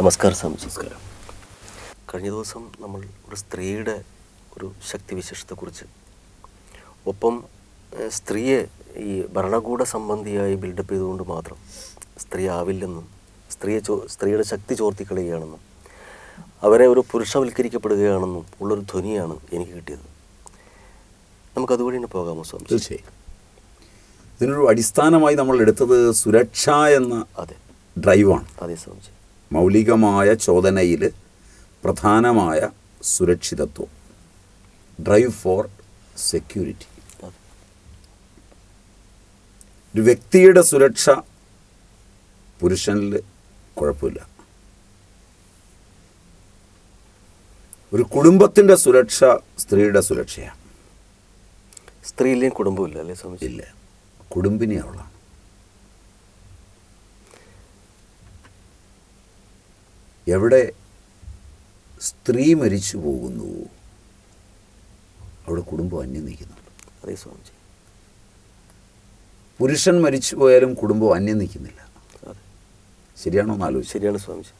നമസ്കാരം സാം നമസ്കാരം. കഴിഞ്ഞ ദിവസം നമ്മൾ ഒരു സ്ത്രീയുടെ ഒരു ശക്തിവിശേഷത്തെക്കുറിച്ച് ഒപ്പം സ്ത്രീയെ ഈ ഭരണകൂട സംബന്ധിയായി ബിൽഡപ്പ് ചെയ്തുകൊണ്ട് മാത്രം സ്ത്രീ ആവില്ലെന്നും സ്ത്രീയെ ചോ സ്ത്രീയുടെ ശക്തി ചോർത്തിക്കളയുകയാണെന്നും അവരെ ഒരു പുരുഷവൽക്കരിക്കപ്പെടുകയാണെന്നും ഉള്ളൊരു ധ്വനിയാണ് എനിക്ക് കിട്ടിയത്. നമുക്ക് അതുവഴി തന്നെ പോകാമോ സ്വാമി? തീർച്ചയായും. ഇതിനൊരു അടിസ്ഥാനമായി നമ്മൾ എടുത്തത് സുരക്ഷ എന്ന അതെ. ഡ്രൈവാണ് അതേ സ്വാമിജി മൗലികമായ ചോദനയിൽ പ്രധാനമായ സുരക്ഷിതത്വം. ഡ്രൈവ് ഫോർ സെക്യൂരിറ്റി ഒരു വ്യക്തിയുടെ സുരക്ഷ പുരുഷനിൽ കുഴപ്പമില്ല. ഒരു കുടുംബത്തിന്റെ സുരക്ഷ സ്ത്രീയുടെ സുരക്ഷയാണ്. സ്ത്രീയിലെയും കുടുംബമില്ല അല്ലേ ഇല്ല. കുടുംബിനി അവളാണ് എവിടെ സ്ത്രീ മരിച്ചു പോകുന്നു? അവിടെ കുടുംബം അന്യം നിൽക്കുന്നുണ്ട്. അതേ സ്വാമിജി. പുരുഷൻ മരിച്ചു പോയാലും കുടുംബം അന്യം നിൽക്കുന്നില്ല. ശരിയാണോ എന്ന് ആലോചിച്ചു. ശരിയാണ് സ്വാമിജി.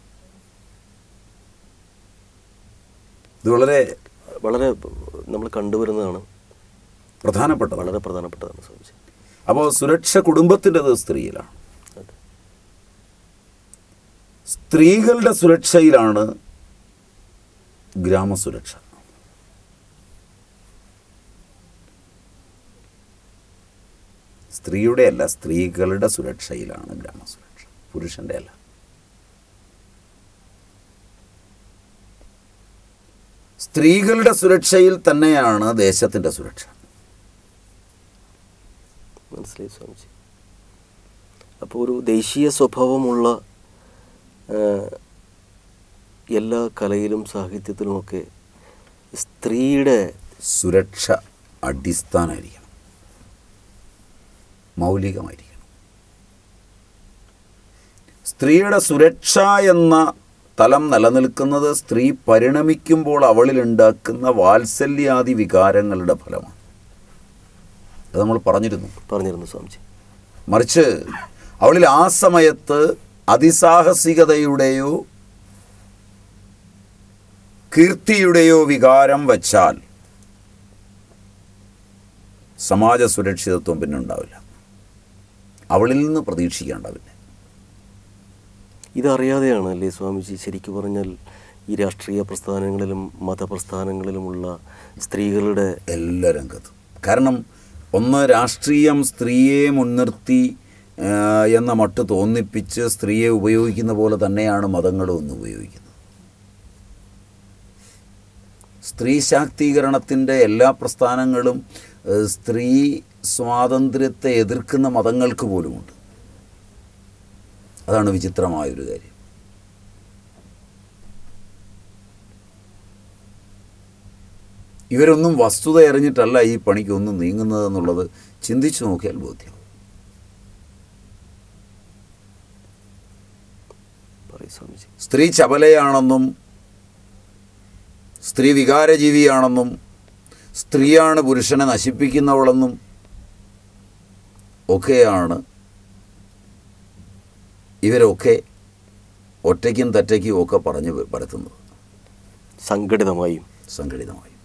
ഇത് വളരെ വളരെ നമ്മൾ കണ്ടുവരുന്നതാണ്. പ്രധാനപ്പെട്ട വളരെ പ്രധാനപ്പെട്ടതാണ് സ്വാമിജി. അപ്പോൾ സുരക്ഷ കുടുംബത്തിന്റെത് സ്ത്രീയിലാണ്. സ്ത്രീകളുടെ സുരക്ഷയിലാണ് ഗ്രാമസുരക്ഷ. സ്ത്രീയുടെ അല്ല സ്ത്രീകളുടെ സുരക്ഷയിലാണ് ഗ്രാമസുരക്ഷ. പുരുഷന്റെ അല്ല. സ്ത്രീകളുടെ സുരക്ഷയിൽ തന്നെയാണ് ദേശത്തിന്റെ സുരക്ഷ. മനസ്സിലായി സ്വാമിജി. അപ്പോൾ ഒരു ദേശീയ സ്വഭാവമുള്ള എല്ലാ കലയിലും സാഹിത്യത്തിലുമൊക്കെ സ്ത്രീയുടെ സുരക്ഷ അടിസ്ഥാനമായിരിക്കണം. മൗലികമായിരിക്കണം. സ്ത്രീയുടെ സുരക്ഷ എന്ന തലം നിലനിൽക്കുന്നത് സ്ത്രീ പരിണമിക്കുമ്പോൾ അവളിൽ ഉണ്ടാക്കുന്ന വാത്സല്യാദി വികാരങ്ങളുടെ ഫലമാണ്. അത് നമ്മൾ പറഞ്ഞിരുന്നു. പറഞ്ഞിരുന്നു സ്വാമിജി. മറിച്ച് അവളിൽ ആ സമയത്ത് അതിസാഹസികതയുടെയോ കീർത്തിയുടെയോ വികാരം വച്ചാൽ സമാജ സുരക്ഷിതത്വം പിന്നെ ഉണ്ടാവില്ല അവളിൽ നിന്ന് പ്രതീക്ഷിക്കേണ്ട പിന്നെ. ഇതറിയാതെയാണ് അല്ലേ സ്വാമിജി ശരിക്കു പറഞ്ഞാൽ ഈ രാഷ്ട്രീയ പ്രസ്ഥാനങ്ങളിലും മതപ്രസ്ഥാനങ്ങളിലുമുള്ള സ്ത്രീകളുടെ എല്ലാ രംഗത്തും. കാരണം ഒന്ന് രാഷ്ട്രീയം സ്ത്രീയെ മുൻനിർത്തി എന്ന മട്ട് തോന്നിപ്പിച്ച് സ്ത്രീയെ ഉപയോഗിക്കുന്ന പോലെ തന്നെയാണ് മതങ്ങളും ഒന്ന് ഉപയോഗിക്കുന്നത്. സ്ത്രീ ശാക്തീകരണത്തിന്റെ എല്ലാ പ്രസ്ഥാനങ്ങളും സ്ത്രീ സ്വാതന്ത്ര്യത്തെ എതിർക്കുന്ന മതങ്ങൾക്ക് പോലുമുണ്ട്. അതാണ് വിചിത്രമായൊരു കാര്യം. ഇവരൊന്നും വസ്തുത അറിഞ്ഞിട്ടല്ല ഈ പണിക്കൊന്നും നീങ്ങുന്നതെന്നുള്ളത് ചിന്തിച്ചു നോക്കിയാൽ ബോധ്യം സ്വാമിജി. സ്ത്രീ ചപലയാണെന്നും സ്ത്രീ വികാരജീവിയാണെന്നും സ്ത്രീയാണ് പുരുഷനെ നശിപ്പിക്കുന്നവളെന്നും ഒക്കെയാണ് ഇവരൊക്കെ ഒറ്റയ്ക്കും തറ്റയ്ക്കും ഒക്കെ പറഞ്ഞു പരത്തുന്നത്. സംഘടിതമായും. സംഘടിതമായും.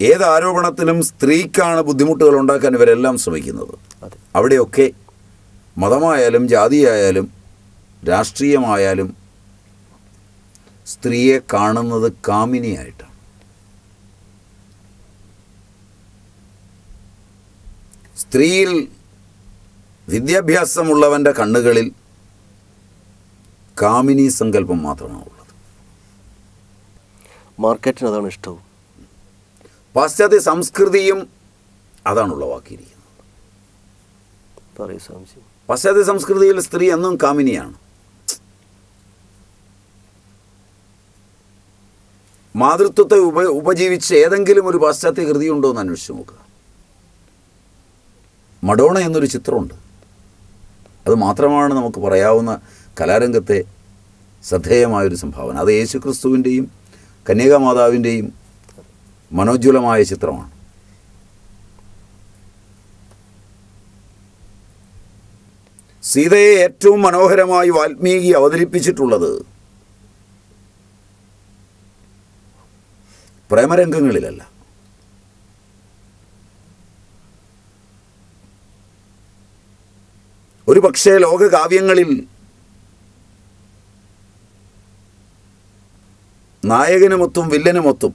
ഏത് ആരോപണത്തിലും സ്ത്രീക്കാണ് ബുദ്ധിമുട്ടുകൾ ഉണ്ടാക്കാൻ ഇവരെല്ലാം ശ്രമിക്കുന്നത്. അവിടെയൊക്കെ മതമായാലും ജാതിയായാലും രാഷ്ട്രീയമായാലും സ്ത്രീയെ കാണുന്നത് കാമിനിയായിട്ടാണ്. സ്ത്രീയിൽ വിദ്യാഭ്യാസമുള്ളവന്റെ കണ്ണുകളിൽ കാമിനി സങ്കല്പം മാത്രമാണ് ഉള്ളത്. മാർക്കറ്റിന് അതാണ് ഇഷ്ടവും. പാശ്ചാത്യ സംസ്കൃതിയും അതാണ് ഉളവാക്കിയിരിക്കുന്നത്. പാശ്ചാത്യ സംസ്കൃതിയിൽ സ്ത്രീ എന്നും കാമിനിയാണ്. മാതൃത്വത്തെ ഉപ ഉപജീവിച്ച് ഏതെങ്കിലും ഒരു പാശ്ചാത്യ കൃതിയുണ്ടോ എന്ന് അന്വേഷിച്ച് നോക്കുക. മഡോണ എന്നൊരു ചിത്രമുണ്ട്. അത് മാത്രമാണ് നമുക്ക് പറയാവുന്ന കലാരംഗത്തെ ശ്രദ്ധേയമായൊരു സംഭാവന. അത് യേശുക്രിസ്തുവിന്റെയും കന്യകാമാതാവിന്റെയും മനോജ്വലമായ ചിത്രമാണ്. സീതയെ ഏറ്റവും മനോഹരമായി വാൽമീകി അവതരിപ്പിച്ചിട്ടുള്ളത് പ്രേമരംഗങ്ങളിലല്ല. ഒരു പക്ഷേ ലോകകാവ്യങ്ങളിൽ നായകനുമൊത്തും വില്ലനുമൊത്തും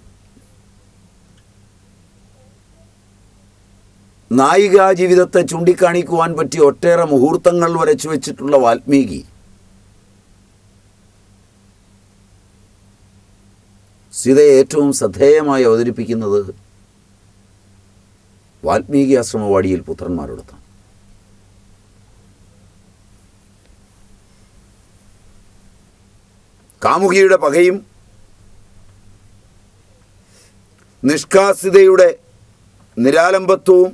നായികാ ജീവിതത്തെ ചൂണ്ടിക്കാണിക്കുവാൻ പറ്റിയ ഒട്ടേറെ മുഹൂർത്തങ്ങൾ വരച്ചു വെച്ചിട്ടുള്ള വാൽമീകി സീതയെ ഏറ്റവും ശ്രദ്ധേയമായി അവതരിപ്പിക്കുന്നത് വാൽമീകി ആശ്രമവാടിയിൽ പുത്രന്മാരോടൊത്താണ് കാമുകിയുടെ പകയും നിഷ്കാസിതയുടെ നിരാലംബത്വവും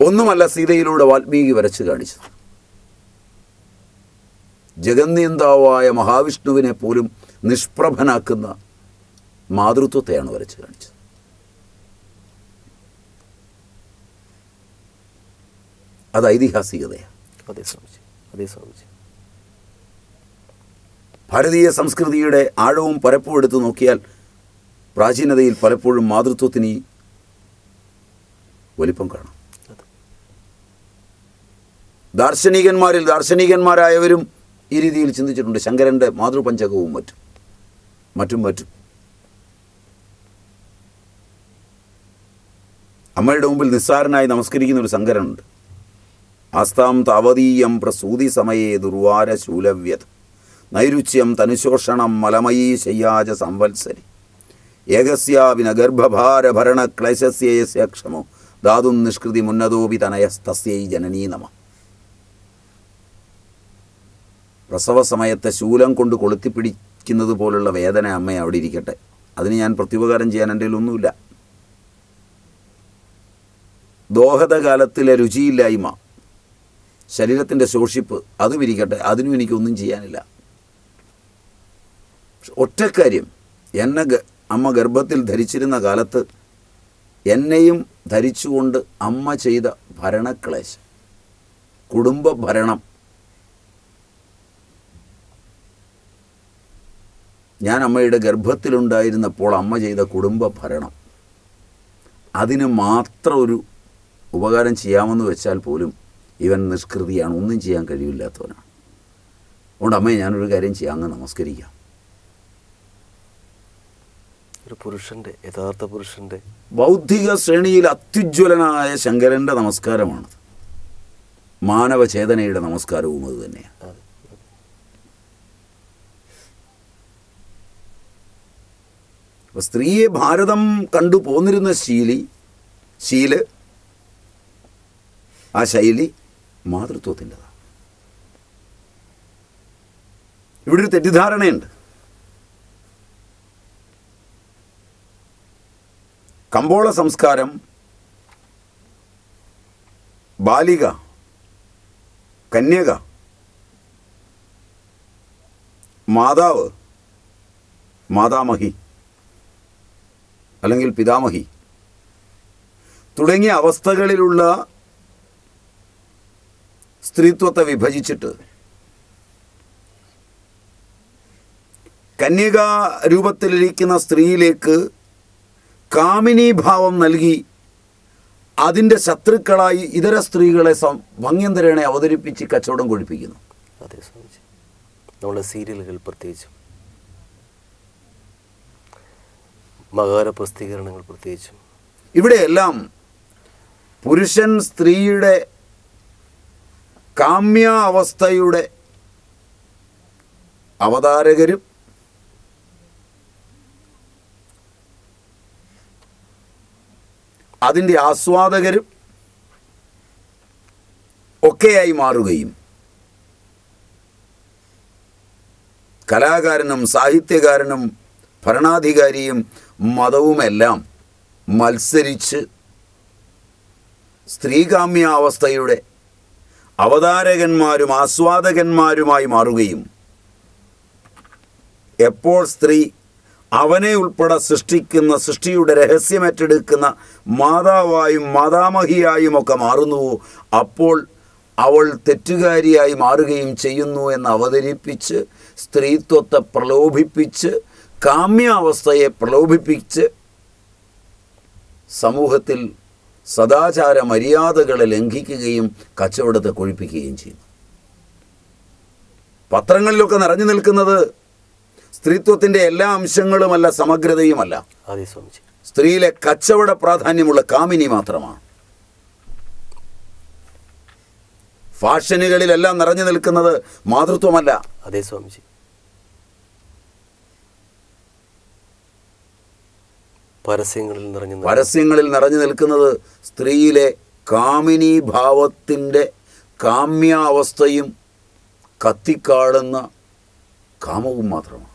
ഒന്നുമല്ല സീതയിലൂടെ വാൽമീകി വരച്ചു കാണിച്ചത്. ജഗന്നിയന്താവായ മഹാവിഷ്ണുവിനെ പോലും നിഷ്പ്രഭനാക്കുന്ന മാതൃത്വത്തെയാണ് വരച്ച് കാണിച്ചത് അത് ഐതിഹാസികതയാണ് അതെ സ്വാമിജി അതെ സ്വാമിജി. ഭാരതീയ സംസ്കൃതിയുടെ ആഴവും പരപ്പും എടുത്തു നോക്കിയാൽ പ്രാചീനതയിൽ പലപ്പോഴും മാതൃത്വത്തിന് ഈ വലിപ്പം കാണാം. ദാർശനികന്മാരിൽ ദാർശനികന്മാരായവരും ഈ രീതിയിൽ ചിന്തിച്ചിട്ടുണ്ട്. ശങ്കരന്റെ മാതൃപഞ്ചകവും മറ്റും. മറ്റും മറ്റും അമ്മയുടെ മുമ്പിൽ നിസ്സാരനായി നമസ്കരിക്കുന്ന ഒരു സങ്കരനുണ്ട് ആസ്താം താവതീയം പ്രസൂതി സമയേ ദുർവാര ശൂലവ്യത്. നൈരുച്യം തനുശോഷണം മലമയീ ശയ്യാജ സംവത്സരി. ഏകസ്യാവിന ഗർഭഭാര ഭരണ ക്ലേശസ്യയസ്യ ക്ഷമോ. ധാതും നിഷ്കൃതി മുന്നതോപി തനയസ്തസ്യൈ ജനനീ നമ. പ്രസവ സമയത്തെ ശൂലം കൊണ്ട് കൊളുത്തിപ്പിടിക്കുന്നത് പോലുള്ള വേദന അമ്മ അവിടെ ഇരിക്കട്ടെ. അതിന് ഞാൻ പ്രത്യുപകാരം ചെയ്യാൻ എന്റെ ഒന്നുമില്ല. ദോഹതകാലത്തിലെ രുചിയില്ലായ്മ ശരീരത്തിന്റെ ശോഷിപ്പ് അതും ഇരിക്കട്ടെ. അതിനും എനിക്കൊന്നും ചെയ്യാനില്ല. ഒറ്റക്കാര്യം എന്നെ അമ്മ ഗർഭത്തിൽ ധരിച്ചിരുന്ന കാലത്ത് എന്നെയും ധരിച്ചുകൊണ്ട് അമ്മ ചെയ്ത ഭരണക്ലേശം കുടുംബ ഭരണം ഞാൻ അമ്മയുടെ ഗർഭത്തിലുണ്ടായിരുന്നപ്പോൾ അമ്മ ചെയ്ത കുടുംബ ഭരണം. അതിന് മാത്രം ഒരു ഉപകാരം ചെയ്യാമെന്ന് വെച്ചാൽ പോലും ഇവൻ നിഷ്കൃതിയാണ്. ഒന്നും ചെയ്യാൻ കഴിവില്ലാത്തവനാണ്. അതുകൊണ്ട് അമ്മയെ ഞാനൊരു കാര്യം ചെയ്യാം. അങ്ങ് നമസ്കരിക്കാം. ഒരു പുരുഷന്റെ യഥാർത്ഥ പുരുഷന്റെ ബൗദ്ധിക ശ്രേണിയിൽ അത്യുജ്വലനായ ശങ്കരന്റെ നമസ്കാരമാണത്. മാനവചേതനയുടെ നമസ്കാരവും അത് തന്നെയാണ്. അപ്പോൾ സ്ത്രീയെ ഭാരതം കണ്ടു പോന്നിരുന്ന ശീലി ശീൽ ആ ശൈലി മാതൃത്വത്തിന്റെതാണ് ഇവിടെ ഒരു തെറ്റിദ്ധാരണയുണ്ട്. കമ്പോള സംസ്കാരം ബാലിക കന്യക മാതാവ് മാതാമഹി അല്ലെങ്കിൽ പിതാമഹി. തുടങ്ങിയ അവസ്ഥകളിലുള്ള സ്ത്രീത്വത്തെ വിഭജിച്ചിട്ട് കന്യകാ രൂപത്തിലിരിക്കുന്ന സ്ത്രീയിലേക്ക് കാമിനി ഭാവം നൽകി അതിന്റെ ശത്രുക്കളായി ഇതര സ്ത്രീകളെ ഭംഗ്യന്തരേണെ അവതരിപ്പിച്ച് കച്ചവടം കൊഴിപ്പിക്കുന്നു. അതെ സ്വാമിജി. നമ്മുടെ സീരിയലുകൾ പ്രത്യേകിച്ചും മകാര പ്രസിദ്ധീകരണങ്ങൾ പ്രത്യേകിച്ചും. ഇവിടെയെല്ലാം പുരുഷൻ സ്ത്രീയുടെ കാമ്യ അവസ്ഥയുടെ അവതാരകരും അതിന്റെ ആസ്വാദകരും ഒക്കെയായി മാറുകയും കലാകാരനും സാഹിത്യകാരനും ഭരണാധികാരിയും മതവുമെല്ലാം മത്സരിച്ച് സ്ത്രീകാമ്യാവസ്ഥയുടെ അവതാരകന്മാരും ആസ്വാദകന്മാരുമായി മാറുകയും എപ്പോൾ സ്ത്രീ അവനെ ഉൾപ്പെടെ സൃഷ്ടിക്കുന്ന സൃഷ്ടിയുടെ രഹസ്യമേറ്റെടുക്കുന്ന മാതാവായും മാതാമഹിയായും ഒക്കെ മാറുന്നുവോ? അപ്പോൾ അവൾ തെറ്റുകാരിയായി മാറുകയും ചെയ്യുന്നു എന്ന് അവതരിപ്പിച്ച് സ്ത്രീത്വത്തെ പ്രലോഭിപ്പിച്ച് കാമ്യാവസ്ഥയെ പ്രലോഭിപ്പിച്ച് സമൂഹത്തിൽ സദാചാര മര്യാദകളെ ലംഘിക്കുകയും കച്ചവടത്തെ കൊഴിപ്പിക്കുകയും ചെയ്യുന്നു. പത്രങ്ങളിലൊക്കെ നിറഞ്ഞു നിൽക്കുന്നത് സ്ത്രീത്വത്തിന്റെ എല്ലാ അംശങ്ങളുമല്ല സമഗ്രതയുമല്ല. സ്ത്രീയിലെ കച്ചവട പ്രാധാന്യമുള്ള കാമിനി മാത്രമാണ്. ഫാഷനുകളിലെല്ലാം നിറഞ്ഞു നിൽക്കുന്നത് മാതൃത്വമല്ല. അതെ സ്വാമിജി. പരസ്യങ്ങളിൽ നിറഞ്ഞു പരസ്യങ്ങളിൽ നിറഞ്ഞു നിൽക്കുന്നത് സ്ത്രീയിലെ കാമിനി ഭാവത്തിന്റെ കാമ്യാവസ്ഥയും കത്തിക്കാടുന്ന കാമവും മാത്രമാണ്.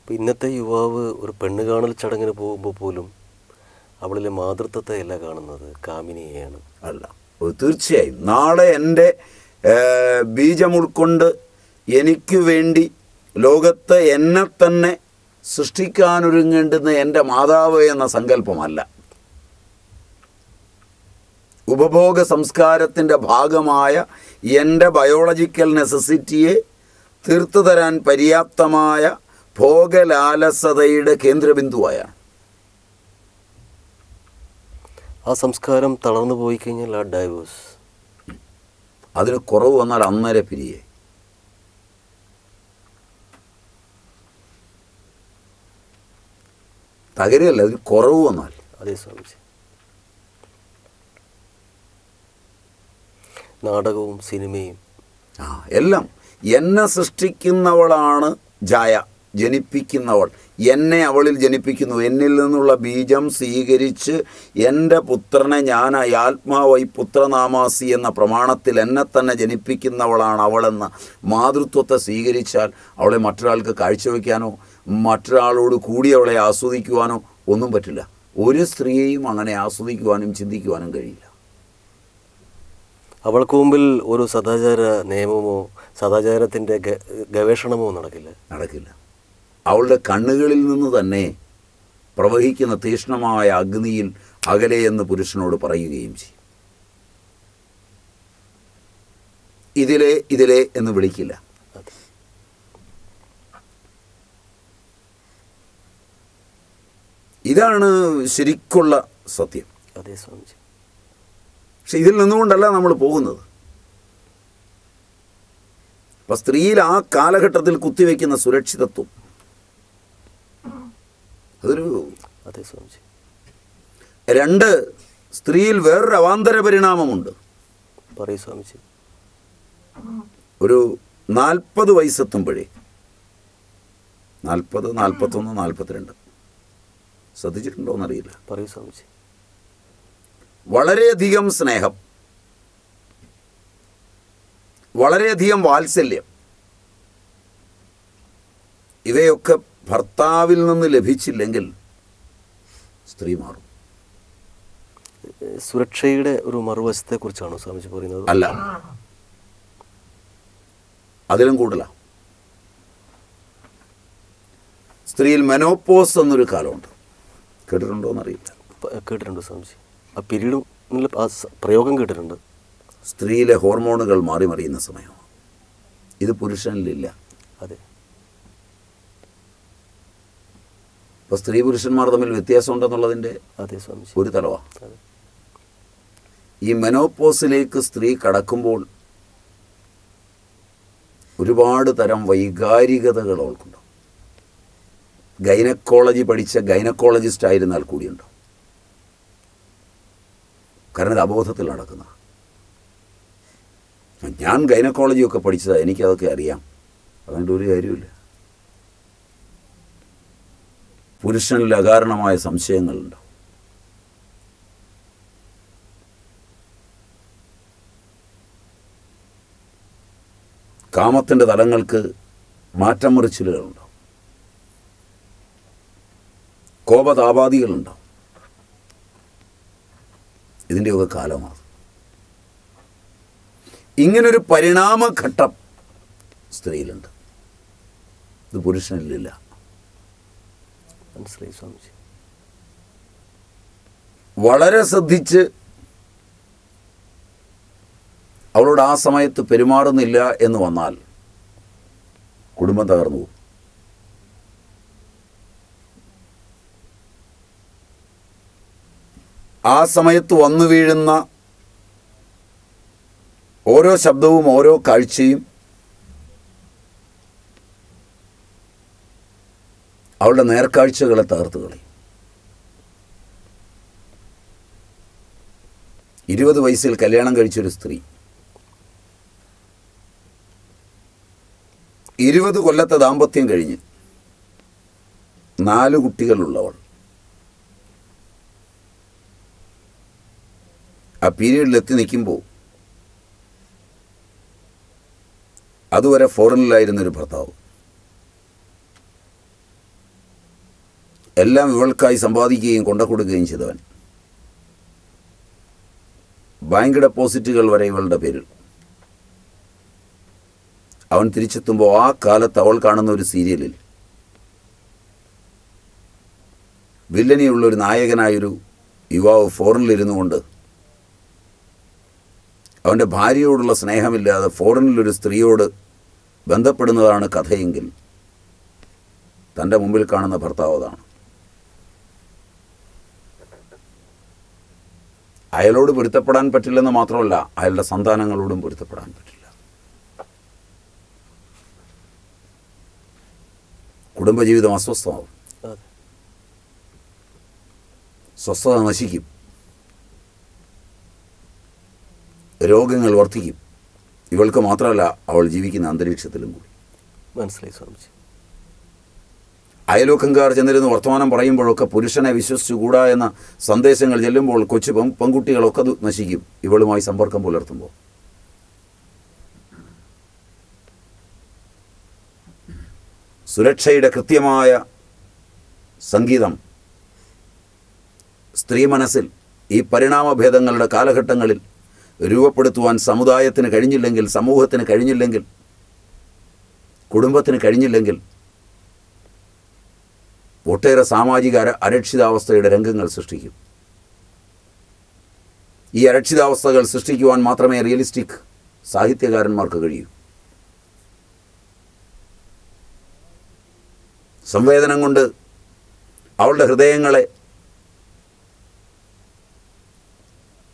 ഇപ്പം ഇന്നത്തെ യുവാവ് ഒരു പെണ്ണ് കാണൽ ചടങ്ങിന് പോകുമ്പോൾ പോലും അവളിലെ മാതൃത്വത്തെ അല്ല കാണുന്നത് കാമിനിയെയാണ്. അല്ല തീർച്ചയായും. നാളെ എന്റെ ബീജം ഉൾക്കൊണ്ട് എനിക്ക് വേണ്ടി ലോകത്തെ എന്നെ തന്നെ സൃഷ്ടിക്കാനൊരുങ്ങേണ്ടുന്ന എന്റെ മാതാവ് എന്ന സങ്കല്പമല്ല. ഉപഭോഗ സംസ്കാരത്തിന്റെ ഭാഗമായ എന്റെ ബയോളജിക്കൽ നെസസിറ്റിയെ തീർത്തു തരാൻ പര്യാപ്തമായ ഭോഗലാലസതയുടെ കേന്ദ്രബിന്ദുവായാണ്. ആ സംസ്കാരം തളർന്നു പോയി കഴിഞ്ഞാൽ ആ ഡൈവേഴ്സ് അതിന് കുറവ് വന്നാൽ അന്നേരെ പിരിയേ. തകരുകയല്ല അതിന് കുറവ് വന്നാൽ അതെ സ്വാമിജി. നാടകവും സിനിമയും. ആ എല്ലാം. എന്നെ സൃഷ്ടിക്കുന്നവളാണ് ജായ. ജനിപ്പിക്കുന്നവൾ. എന്നെ അവളിൽ ജനിപ്പിക്കുന്നു. എന്നിൽ നിന്നുള്ള ബീജം സ്വീകരിച്ച് എന്റെ പുത്രനെ ഞാനായി ആത്മാവായി പുത്രനാമാസി എന്ന പ്രമാണത്തിൽ എന്നെ തന്നെ ജനിപ്പിക്കുന്നവളാണ് അവളെന്ന മാതൃത്വത്തെ സ്വീകരിച്ചാൽ അവളെ മറ്റൊരാൾക്ക് കാഴ്ചവെക്കാനോ മറ്റൊരാളോട് കൂടി അവളെ ആസ്വദിക്കുവാനോ ഒന്നും പറ്റില്ല. ഒരു സ്ത്രീയെയും അങ്ങനെ ആസ്വദിക്കുവാനും ചിന്തിക്കുവാനും കഴിയില്ല. അവൾക്ക് മുമ്പിൽ ഒരു സദാചാര നിയമമോ സദാചാരത്തിന്റെ ഗവേഷണമോ നടക്കില്ല? നടക്കില്ല. അവളുടെ കണ്ണുകളിൽ നിന്ന് തന്നെ പ്രവഹിക്കുന്ന തീക്ഷ്ണമായ അഗ്നിയിൽ അകലെ എന്ന് പുരുഷനോട് പറയുകയും ചെയ്യും. ഇതിലെ ഇതിലെ എന്ന് വിളിക്കില്ല. ഇതാണ് ശരിക്കുള്ള സത്യം. അതെ സ്വാമിജി. പക്ഷെ ഇതിൽ നിന്നുകൊണ്ടല്ല നമ്മൾ പോകുന്നത്. അപ്പൊ സ്ത്രീയിൽ ആ കാലഘട്ടത്തിൽ കുത്തിവെക്കുന്ന സുരക്ഷിതത്വം. അതൊരു അതെ സ്വാമിജി. രണ്ട് സ്ത്രീയിൽ വേറൊരു അവാന്തര പരിണാമമുണ്ട്. പറയൂ സ്വാമിജി. ഒരു നാൽപ്പത് വയസ്സെത്തുമ്പോഴേ. നാൽപ്പത് നാൽപ്പത്തൊന്ന് നാൽപ്പത്തിരണ്ട്. ശ്രദ്ധിച്ചിട്ടുണ്ടോ എന്നറിയില്ല പറയൂ സ്വാമിജി. വളരെയധികം സ്നേഹം. വളരെയധികം വാത്സല്യം. ഇവയൊക്കെ ഭർത്താവിൽ നിന്ന് ലഭിച്ചില്ലെങ്കിൽ സ്ത്രീ മാറും. സുരക്ഷയുടെ ഒരു മറുവശത്തെ കുറിച്ചാണോ സ്വാമിജി പറയുന്നത്? അല്ല. അതിലും കൂടുതലാണ് സ്ത്രീയിൽ മെനോപ്പോസ് എന്നൊരു കാലമുണ്ട്. കേട്ടിട്ടുണ്ടോ എന്നറിയില്ല കേട്ടിട്ടുണ്ട് സ്വാമിജി. ആ പിരീഡ് ആ പ്രയോഗം കേട്ടിട്ടുണ്ട്. സ്ത്രീയിലെ ഹോർമോണുകൾ മാറി മറിയുന്ന സമയമാണ് ഇത് പുരുഷനിലില്ല. അതെ. അപ്പോൾ സ്ത്രീ പുരുഷന്മാർ തമ്മിൽ വ്യത്യാസമുണ്ടെന്നുള്ളതിന്റെ അതെ സ്വാമിജി. ഒരു തലവാ. ഈ മെനോപ്പോസിലേക്ക് സ്ത്രീ കടക്കുമ്പോൾ ഒരുപാട് തരം വൈകാരികതകൾ അവൾക്കുണ്ട് ഗൈനക്കോളജി പഠിച്ച ഗൈനക്കോളജിസ്റ്റ് ആയിരുന്നാൽ കൂടിയുണ്ടോ? കാരണം ഇത് അബോധത്തിൽ നടക്കുന്ന ഞാൻ ഗൈനക്കോളജിയൊക്കെ പഠിച്ചതാണ് എനിക്കതൊക്കെ അറിയാം. അതുകൊണ്ട് ഒരു കാര്യമില്ല പുരുഷനിൽ അകാരണമായ സംശയങ്ങളുണ്ടോ? കാമത്തിന്റെ തലങ്ങൾക്ക് മാറ്റം മറിച്ചിലുകളുണ്ടാവും കോപതാപാദികളുണ്ടാവും. ഇതിന്റെയൊക്കെ കാലമാണ്. ഇങ്ങനൊരു പരിണാമഘട്ടം സ്ത്രീയിലുണ്ട്. ഇത് പുരുഷനിലില്ല. മനസ്സിലായി സ്വാമിജി. വളരെ ശ്രദ്ധിച്ച് അവളോട് ആ സമയത്ത് പെരുമാറുന്നില്ല എന്ന് വന്നാൽ കുടുംബം തകർന്നു പോകും. ആ സമയത്ത് വന്നു വീഴുന്ന ഓരോ ശബ്ദവും ഓരോ കാഴ്ചയും അവളുടെ നേർക്കാഴ്ചകളെ തകർത്ത് കളയും. ഇരുപത് വയസ്സിൽ കല്യാണം കഴിച്ചൊരു സ്ത്രീ. ഇരുപത് കൊല്ലത്തെ ദാമ്പത്യം കഴിഞ്ഞ് നാല് കുട്ടികളുള്ളവൾ. ആ പീരീഡിലെത്തി നിൽക്കുമ്പോൾ അതുവരെ ഫോറിനിലായിരുന്നൊരു ഭർത്താവ്. എല്ലാം ഇവൾക്കായി സമ്പാദിക്കുകയും കൊണ്ടക്കൊടുക്കുകയും ചെയ്തവൻ. ബാങ്ക് ഡെപ്പോസിറ്റുകൾ വരെ ഇവളുടെ പേരിൽ. അവൻ തിരിച്ചെത്തുമ്പോൾ ആ കാലത്ത് അവൾ കാണുന്ന ഒരു സീരിയലിൽ വില്ലനിയുള്ളൊരു നായകനായൊരു യുവാവ് ഫോറിനിലിരുന്നു കൊണ്ട് അവന്റെ ഭാര്യയോടുള്ള സ്നേഹമില്ലാതെ ഫോറിനിലൊരു സ്ത്രീയോട് ബന്ധപ്പെടുന്നതാണ് കഥയെങ്കിൽ തന്റെ മുമ്പിൽ കാണുന്ന ഭർത്താവ് അതാണ്. അയാളോട് പൊരുത്തപ്പെടാൻ പറ്റില്ലെന്ന് മാത്രമല്ല അയാളുടെ സന്താനങ്ങളോടും പൊരുത്തപ്പെടാൻ പറ്റില്ല. കുടുംബജീവിതം അസ്വസ്ഥമാവും. സ്വസ്ഥത നശിക്കും. രോഗങ്ങൾ വർദ്ധിക്കും ഇവൾക്ക് മാത്രമല്ല അവൾ ജീവിക്കുന്ന അന്തരീക്ഷത്തിലും കൂടി. മനസ്സിലായി സ്വാമിജി. അയലോക്കംകാർ ചെന്നിരുന്ന് വർത്തമാനം പറയുമ്പോഴൊക്കെ പുരുഷനെ വിശ്വസിച്ചുകൂടാ എന്ന സന്ദേശങ്ങൾ ചെല്ലുമ്പോൾ കൊച്ചു പെൺ പെൺകുട്ടികളൊക്കെ നശിക്കും. ഇവളുമായി സമ്പർക്കം പുലർത്തുമ്പോൾ. സുരക്ഷയുടെ കൃത്യമായ സംഗീതം സ്ത്രീ മനസ്സിൽ ഈ പരിണാമഭേദങ്ങളുടെ കാലഘട്ടങ്ങളിൽ രൂപപ്പെടുത്തുവാൻ സമുദായത്തിന് കഴിഞ്ഞില്ലെങ്കിൽ സമൂഹത്തിന് കഴിഞ്ഞില്ലെങ്കിൽ കുടുംബത്തിന് കഴിഞ്ഞില്ലെങ്കിൽ ഒട്ടേറെ സാമാജിക അരക്ഷിതാവസ്ഥയുടെ രംഗങ്ങൾ സൃഷ്ടിക്കും. ഈ അരക്ഷിതാവസ്ഥകൾ സൃഷ്ടിക്കുവാൻ മാത്രമേ റിയലിസ്റ്റിക് സാഹിത്യകാരന്മാർക്ക് കഴിയൂ. സംവേദനം കൊണ്ട് അവളുടെ ഹൃദയങ്ങളെ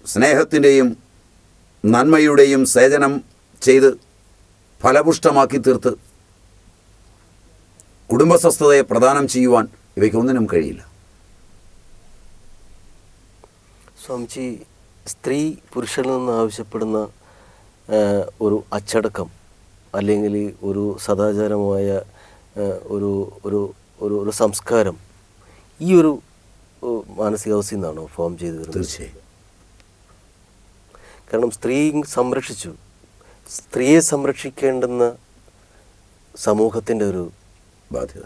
സ്നേഹത്തിന്റെയും നന്മയുടെയും സേചനം ചെയ്ത് ഫലപുഷ്ടമാക്കി തീർത്ത് കുടുംബസ്വസ്ഥതയെ പ്രദാനം ചെയ്യുവാൻ ഇവയ്ക്കൊന്നിനും കഴിയില്ല. സ്വാമിജി സ്ത്രീ പുരുഷനിൽ നിന്ന് ആവശ്യപ്പെടുന്ന ഒരു അച്ചടക്കം അല്ലെങ്കിൽ ഒരു സദാചാരമായ ഒരു ഒരു ഒരു ഒരു സംസ്കാരം ഈ ഒരു മാനസികാവസ്ഥയിൽ നിന്നാണോ ഫോം ചെയ്തു തീർച്ചയായും. കാരണം സ്ത്രീ സംരക്ഷിച്ചു. സ്ത്രീയെ സംരക്ഷിക്കേണ്ടുന്ന സമൂഹത്തിന്റെ ഒരു ബാധ്യത.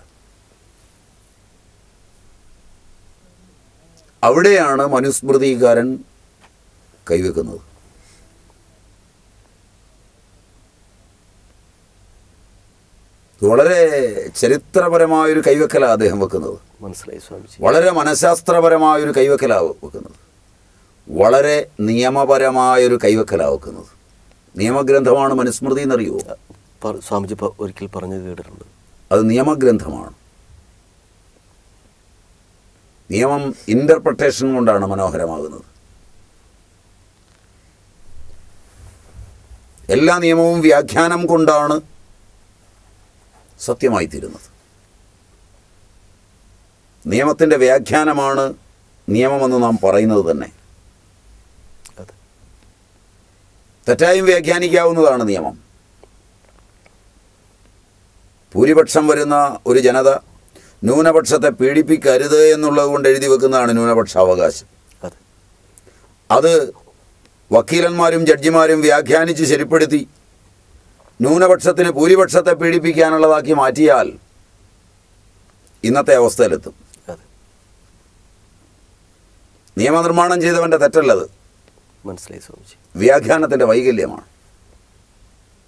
അവിടെയാണ് മനുസ്മൃതികാരൻ കൈവെക്കുന്നത്. വളരെ ചരിത്രപരമായൊരു കൈവെക്കലാണ് അദ്ദേഹം വെക്കുന്നത്. മനസ്സിലായി സ്വാമി വളരെ മനഃശാസ്ത്രപരമായൊരു കൈവെക്കലാണ് വെക്കുന്നത്. വളരെ നിയമപരമായൊരു കൈവെക്കലാണ് വെക്കുന്നത്. നിയമഗ്രന്ഥമാണ് മനുസ്മൃതി എന്നറിയുമോ സ്വാമിജി ഒരിക്കൽ പറഞ്ഞു കേട്ടിട്ടുണ്ട്. അത് നിയമഗ്രന്ഥമാണ്. നിയമം ഇന്റർപ്രട്ടേഷൻ കൊണ്ടാണ് മനോഹരമാകുന്നത്. എല്ലാ നിയമവും വ്യാഖ്യാനം കൊണ്ടാണ് സത്യമായിത്തീരുന്നത്. നിയമത്തിന്റെ വ്യാഖ്യാനമാണ് നിയമമെന്ന് നാം പറയുന്നത് തന്നെ അതെ തെറ്റായും വ്യാഖ്യാനിക്കാവുന്നതാണ് നിയമം. ഭൂരിപക്ഷം വരുന്ന ഒരു ജനത ന്യൂനപക്ഷത്തെ പീഡിപ്പിക്കരുത് എന്നുള്ളത് കൊണ്ട് എഴുതി വെക്കുന്നതാണ് ന്യൂനപക്ഷ അവകാശം അത് വക്കീലന്മാരും ജഡ്ജിമാരും വ്യാഖ്യാനിച്ച് ശരിപ്പെടുത്തി ന്യൂനപക്ഷത്തിന് ഭൂരിപക്ഷത്തെ പീഡിപ്പിക്കാനുള്ളതാക്കി മാറ്റിയാൽ ഇന്നത്തെ അവസ്ഥയിലെത്തും. നിയമനിർമ്മാണം ചെയ്തവന്റെ തെറ്റല്ലത്. മനസ്സിലായി സ്വാമിജി. വ്യാഖ്യാനത്തിന്റെ വൈകല്യമാണ്.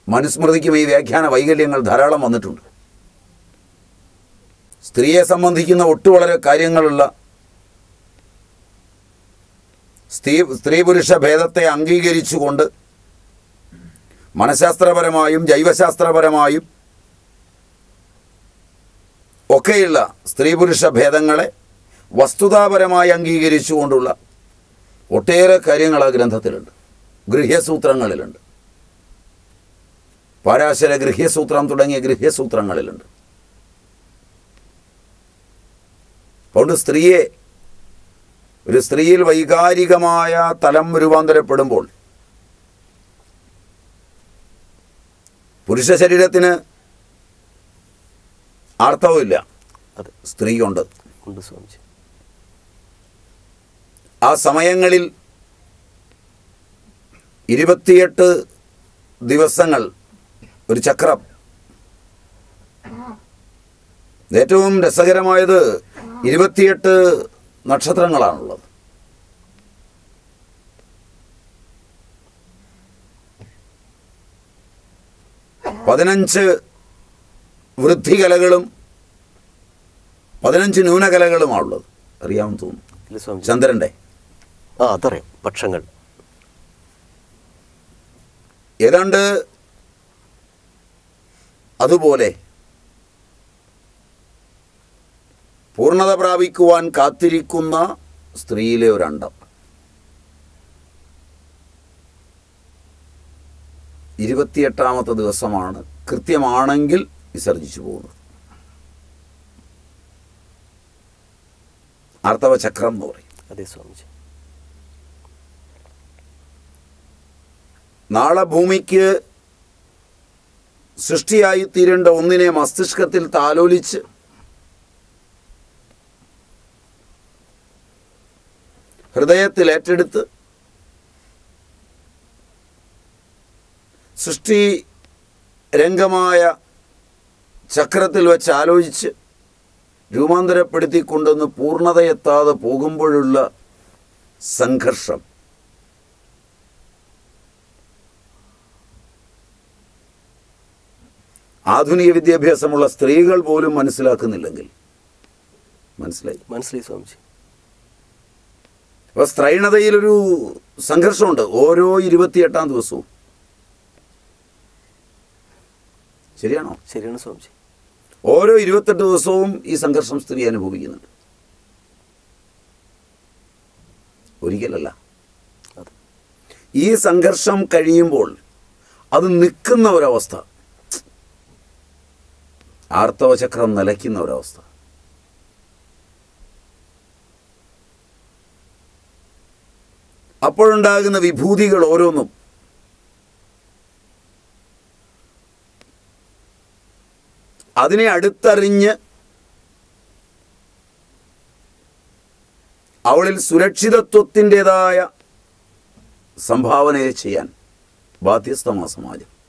മനുസ്മൃതിക്കും ഈ വ്യാഖ്യാന വൈകല്യങ്ങൾ ധാരാളം വന്നിട്ടുണ്ട്. സ്ത്രീയെ സംബന്ധിക്കുന്ന ഒട്ടു വളരെ കാര്യങ്ങളുള്ള സ്ത്രീ സ്ത്രീ പുരുഷ ഭേദത്തെ അംഗീകരിച്ചുകൊണ്ട് മനഃശാസ്ത്രപരമായും ജൈവശാസ്ത്രപരമായും ഒക്കെയുള്ള സ്ത്രീ പുരുഷ ഭേദങ്ങളെ വസ്തുതാപരമായി അംഗീകരിച്ചുകൊണ്ടുള്ള ഒട്ടേറെ കാര്യങ്ങൾ ആ ഗ്രന്ഥത്തിലുണ്ട്. ഗൃഹ്യസൂത്രങ്ങളിലുണ്ട്. പാരാശര ഗൃഹ്യസൂത്രം തുടങ്ങിയ ഗൃഹ്യസൂത്രങ്ങളിലുണ്ട്. അതുകൊണ്ട് സ്ത്രീയെ ഒരു സ്ത്രീയിൽ വൈകാരികമായ തലം രൂപാന്തരപ്പെടുമ്പോൾ പുരുഷ ശരീരത്തിന് ആർത്തവമില്ല സ്ത്രീ ഉണ്ട് സ്വാമിജി ആ സമയങ്ങളിൽ ഇരുപത്തിയെട്ട് ദിവസങ്ങൾ ഒരു ചക്രം. ഏറ്റവും രസകരമായത് ഇരുപത്തിയെട്ട് നക്ഷത്രങ്ങളാണുള്ളത്. പതിനഞ്ച് വൃദ്ധികലകളും പതിനഞ്ച് ന്യൂനകലകളുമാണുള്ളത്. അറിയാമെന്ന് തോന്നുന്നു. ചന്ദ്രന്റെ. ആ അതറിയാം. പക്ഷങ്ങൾ ഏതാണ്ട് അതുപോലെ പൂർണത പ്രാപിക്കുവാൻ കാത്തിരിക്കുന്ന സ്ത്രീയിലെ ഒരണ്ടം. ഇരുപത്തിയെട്ടാമത്തെ ദിവസമാണ് കൃത്യമാണെങ്കിൽ വിസർജിച്ചു പോകുന്നത്. ആർത്തവ ചക്രം എന്ന് പറയും. അതെ സ്വാമിജി. നാളെ ഭൂമിക്ക് സൃഷ്ടിയായി തീരേണ്ട ഒന്നിനെ മസ്തിഷ്കത്തിൽ താലോലിച്ച് ഹൃദയത്തിൽ ഏറ്റെടുത്ത് സൃഷ്ടി രംഗമായ ചക്രത്തിൽ വെച്ച് ആലോചിച്ച് രൂപാന്തരപ്പെടുത്തിക്കൊണ്ടെന്ന് പൂർണതയെത്താതെ പോകുമ്പോഴുള്ള സംഘർഷം. ആധുനിക വിദ്യാഭ്യാസമുള്ള സ്ത്രീകൾ പോലും മനസ്സിലാക്കുന്നില്ലെങ്കിൽ. മനസ്സിലായി? മനസ്സിലായി സ്വാമിജി. അപ്പോൾ സ്ത്രൈണതയിലൊരു സംഘർഷമുണ്ട്. ഓരോ ഇരുപത്തിയെട്ടാം ദിവസവും. ശരിയാണോ? ശരിയാണ് സ്വാമിജി. ഓരോ ഇരുപത്തെട്ട് ദിവസവും ഈ സംഘർഷം സ്ത്രീ അനുഭവിക്കുന്നുണ്ട്. ഒരിക്കലല്ല. ഈ സംഘർഷം കഴിയുമ്പോൾ അത് നിൽക്കുന്ന ഒരവസ്ഥ. ആർത്തവചക്രം നിലയ്ക്കുന്ന ഒരവസ്ഥ. അപ്പോഴുണ്ടാകുന്ന വിഭൂതികൾ ഓരോന്നും അതിനെ അടുത്തറിഞ്ഞ് അവളിൽ സുരക്ഷിതത്വത്തിന്റെതായ സംഭാവനയെ ചെയ്യാൻ ബാധ്യസ്ഥമാ സമാജം.